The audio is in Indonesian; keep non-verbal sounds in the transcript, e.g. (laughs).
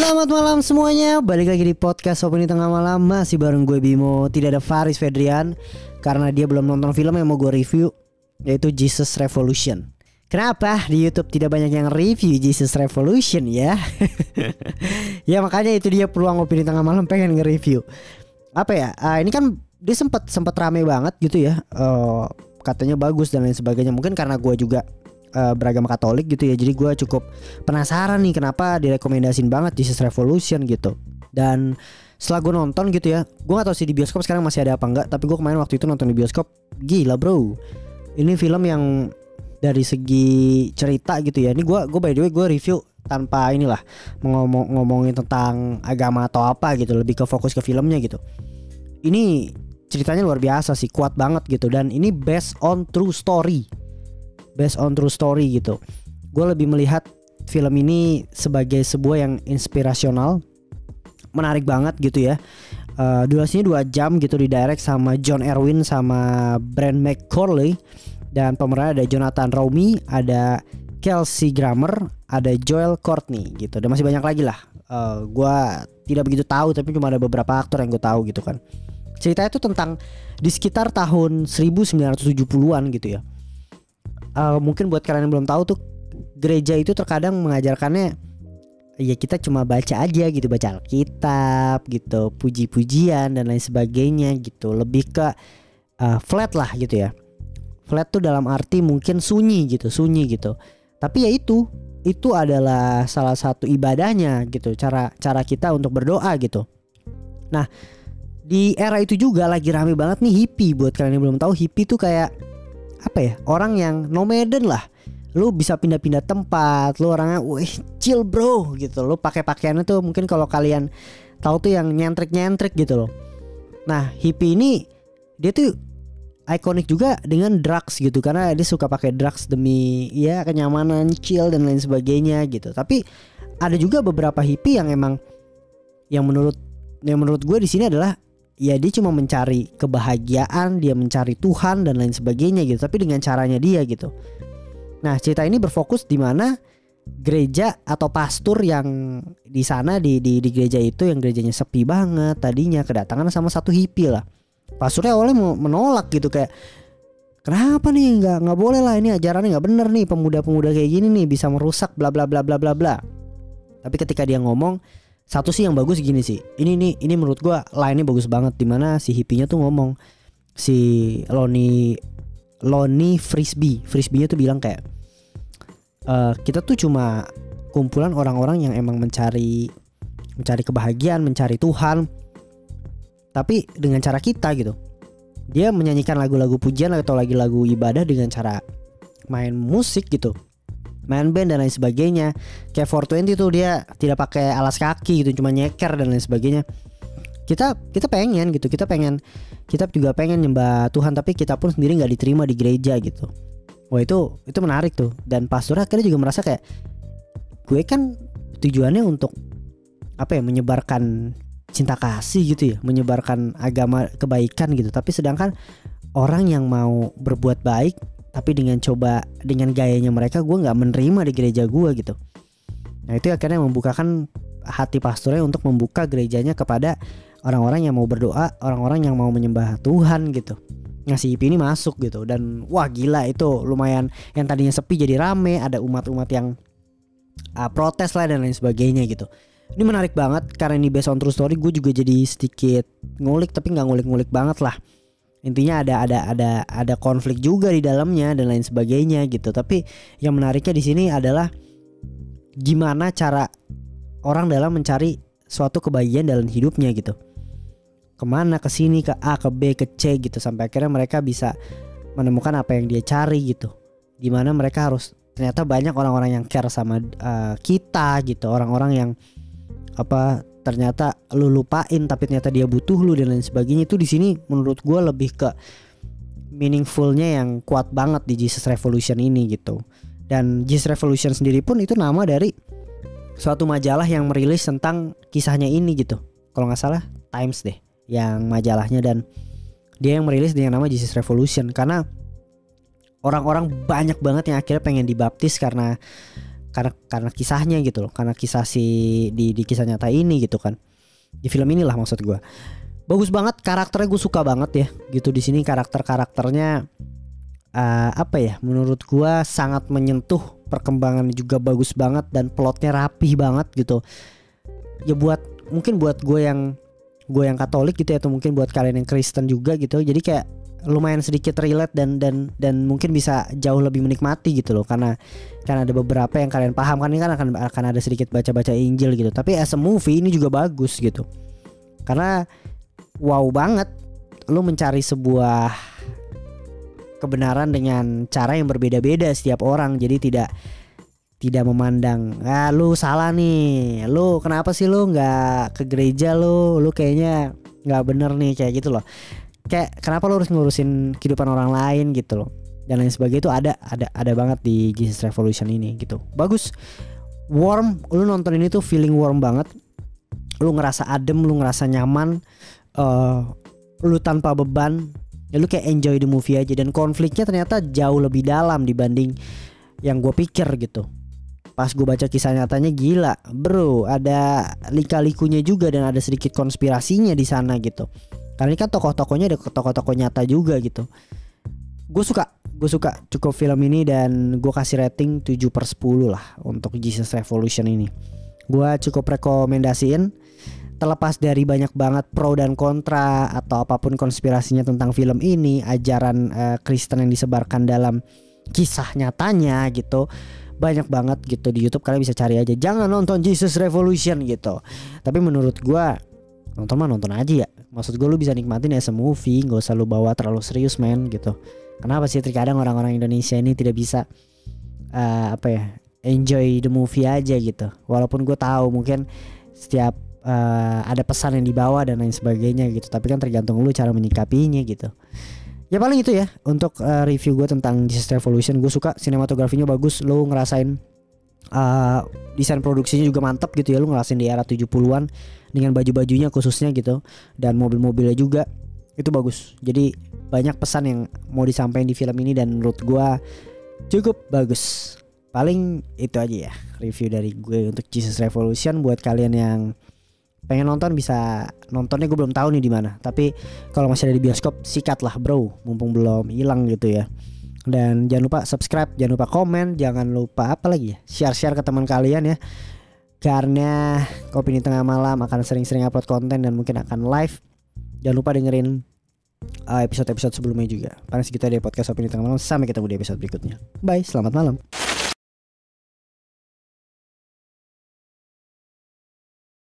Selamat malam semuanya. Balik lagi di podcast Opini Tengah Malam. Masih bareng gue Bimo. Tidak ada Faris Fedrian Karena dia belum nonton film yang mau gue review Yaitu Jesus Revolution. Kenapa? Di YouTube tidak banyak yang review Jesus Revolution ya? (laughs) Ya makanya itu dia peluang Opini Tengah Malam pengen nge-review. Apa ya? Uh, Ini kan dia sempat sempat rame banget gitu ya. Uh, Katanya bagus dan lain sebagainya. Mungkin karena gue juga uh, beragama Katolik gitu ya. Jadi gue cukup penasaran nih kenapa direkomendasin banget Jesus Revolution gitu. Dan setelah gue nonton gitu ya, gue gak tahu sih di bioskop sekarang masih ada apa enggak. Tapi gue kemarin waktu itu nonton di bioskop, gila bro. Ini film yang dari segi cerita gitu ya. Ini gue gue by the way gue review tanpa inilah ngomong ngomongin tentang agama atau apa gitu, lebih ke fokus ke filmnya gitu. Ini ceritanya luar biasa sih, kuat banget gitu dan ini based on true story based on true story gitu. Gue lebih melihat film ini sebagai sebuah yang inspirasional, menarik banget gitu ya. Uh, durasinya dua jam gitu di direct sama John Erwin sama Brand McCorley dan pemeran ada Jonathan Romy, ada Kelsey Grammer, ada Joel Courtney gitu. Dan masih banyak lagi lah. Uh, gua tidak begitu tahu tapi cuma ada beberapa aktor yang gue tahu gitu kan. Ceritanya itu tentang di sekitar tahun 1970-an gitu ya uh, mungkin buat kalian yang belum tahu tuh gereja itu terkadang mengajarkannya ya kita cuma baca aja gitu baca Alkitab gitu puji-pujian dan lain sebagainya gitu. Lebih ke uh, flat lah gitu ya. Flat tuh dalam arti mungkin sunyi gitu sunyi gitu. Tapi ya itu itu adalah salah satu ibadahnya gitu cara cara kita untuk berdoa gitu. Nah di era itu juga lagi rame banget nih hippie. Buat kalian yang belum tahu hippie tuh kayak apa ya orang yang nomaden lah. Lu bisa pindah-pindah tempat lu orangnya wih chill bro gitu. Lu pakai pakaiannya tuh mungkin kalau kalian tahu tuh yang nyentrik-nyentrik gitu loh. Nah hippie ini dia tuh ikonik juga dengan drugs gitu karena dia suka pakai drugs demi ya kenyamanan chill dan lain sebagainya gitu. Tapi ada juga beberapa hippie yang emang yang menurut yang menurut gue di sini adalah ya dia cuma mencari kebahagiaan, dia mencari Tuhan dan lain sebagainya gitu, tapi dengan caranya dia gitu. Nah, cerita ini berfokus di mana gereja atau pastor yang di sana di, di di gereja itu yang gerejanya sepi banget tadinya kedatangan sama satu hippie lah. Pasturnya awalnya menolak gitu kayak kenapa nih nggak nggak boleh lah ini ajarannya nggak bener nih pemuda-pemuda kayak gini nih bisa merusak bla bla bla bla bla bla. Tapi ketika dia ngomong satu sih yang bagus gini sih. Ini nih ini menurut gua lainnya bagus banget di mana si hippinya tuh ngomong si Loni Loni Frisbee. Frisbee-nya tuh bilang kayak e, kita tuh cuma kumpulan orang-orang yang emang mencari mencari kebahagiaan mencari Tuhan tapi dengan cara kita gitu. Dia menyanyikan lagu-lagu pujian atau lagi lagu ibadah dengan cara main musik gitu main band dan lain sebagainya. Kayak 420 tuh dia tidak pakai alas kaki gitu, cuma nyeker dan lain sebagainya. Kita kita pengen gitu, kita pengen kita juga pengen nyembah Tuhan tapi kita pun sendiri nggak diterima di gereja gitu. Wah itu itu menarik tuh dan pastor akhirnya juga merasa kayak gue kan tujuannya untuk apa ya menyebarkan cinta kasih gitu ya, menyebarkan agama kebaikan gitu. Tapi sedangkan orang yang mau berbuat baik tapi dengan coba dengan gayanya mereka gue nggak menerima di gereja gue gitu. Nah itu akhirnya membukakan hati pastornya untuk membuka gerejanya kepada orang-orang yang mau berdoa orang-orang yang mau menyembah Tuhan gitu. Ngasih IP ini masuk gitu dan wah gila itu. Lumayan yang tadinya sepi jadi rame ada umat-umat yang uh, protes lah dan lain sebagainya gitu. Ini menarik banget karena ini based on true story gue juga jadi sedikit ngulik tapi nggak ngulik-ngulik banget lah intinya ada ada ada ada konflik juga di dalamnya dan lain sebagainya gitu. Tapi yang menariknya di sini adalah gimana cara orang dalam mencari suatu kebahagiaan dalam hidupnya gitu. Ke mana ke sini ke A ke B ke C gitu. Sampai akhirnya mereka bisa menemukan apa yang dia cari gitu. Di mana mereka harus ternyata banyak orang-orang yang care sama uh, kita gitu. Orang-orang yang apa ternyata lu lupain tapi ternyata dia butuh lu dan lain sebagainya itu di sini menurut gue lebih ke meaningfulnya yang kuat banget di Jesus Revolution ini gitu. Dan Jesus Revolution sendiri pun itu nama dari suatu majalah yang merilis tentang kisahnya ini gitu. Kalau nggak salah Times deh yang majalahnya dan dia yang merilis dengan nama Jesus Revolution. Karena orang-orang banyak banget yang akhirnya pengen dibaptis karena karena karena kisahnya gitu loh. Karena kisah si di di kisah nyata ini gitu kan. Di film inilah maksud gue bagus banget karakternya gue suka banget ya. Gitu di sini karakter karakternya uh, apa ya menurut gue sangat menyentuh. Perkembangan juga bagus banget dan plotnya rapih banget gitu. Ya buat mungkin buat gue yang gue yang Katolik gitu ya atau mungkin buat kalian yang Kristen juga gitu. Jadi kayak lumayan sedikit relate dan dan dan mungkin bisa jauh lebih menikmati gitu loh. Karena karena ada beberapa yang kalian paham. Kan ini kan akan akan ada sedikit baca-baca Injil gitu. Tapi as a movie ini juga bagus gitu. Karena wow banget. Lu mencari sebuah kebenaran dengan cara yang berbeda-beda setiap orang. Jadi tidak tidak memandang ah lu salah nih. Lu kenapa sih lu nggak ke gereja lu? Lu kayaknya nggak bener nih kayak gitu loh kayak kenapa lo harus ngurusin kehidupan orang lain gitu loh? Dan lain sebagainya itu ada ada ada banget di Jesus Revolution ini gitu. Bagus. Warm lu nonton ini tuh feeling warm banget. Lu ngerasa adem lu ngerasa nyaman uh, lu tanpa beban. Ya lu kayak enjoy the movie aja. Dan konfliknya ternyata jauh lebih dalam dibanding yang gue pikir gitu. Pas gue baca kisah nyatanya gila bro. Ada lika-likunya juga dan ada sedikit konspirasinya di sana gitu karena ini kan tokoh-tokohnya ada tokoh-tokoh nyata juga gitu. Gue suka gue suka cukup film ini dan gue kasih rating 7 per 10 lah untuk Jesus Revolution ini. Gue cukup rekomendasiin. Terlepas dari banyak banget pro dan kontra atau apa pun konspirasinya tentang film ini ajaran uh, Kristen yang disebarkan dalam kisah nyatanya gitu banyak banget gitu di YouTube kalian bisa cari aja. Jangan nonton Jesus Revolution gitu. Tapi menurut gue nonton mah nonton aja ya maksud gue lu bisa nikmatin ya movie nggak usah lu bawa terlalu serius men gitu. Kenapa sih terkadang orang-orang Indonesia ini tidak bisa uh, apa ya enjoy the movie aja gitu. Walaupun gue tahu mungkin setiap uh, ada pesan yang dibawa dan lain sebagainya gitu. Tapi kan tergantung lu cara menyikapinya gitu. Ya paling itu ya untuk uh, review gue tentang Jesus Revolution gue suka sinematografinya bagus. Lu ngerasain uh, desain produksinya juga mantap gitu ya lu ngerasain di era 70-an dengan baju-bajunya khususnya gitu dan mobil-mobilnya juga itu bagus. Jadi banyak pesan yang mau disampaikan di film ini dan menurut gue cukup bagus. Paling itu aja ya review dari gue untuk Jesus Revolution. Buat kalian yang pengen nonton bisa nontonnya gue belum tahu nih di mana. Tapi kalau masih ada di bioskop sikat lah bro. Mumpung belum hilang gitu ya dan jangan lupa subscribe jangan lupa komen jangan lupa apa lagi ya share share ke teman kalian ya karena kopi ini tengah malam akan sering-sering upload konten dan mungkin akan live. Jangan lupa dengerin uh, episode-episode sebelumnya juga. Paling segitu dari podcast Opini Tengah Malam. Sampai ketemu di episode berikutnya. Bye, selamat malam.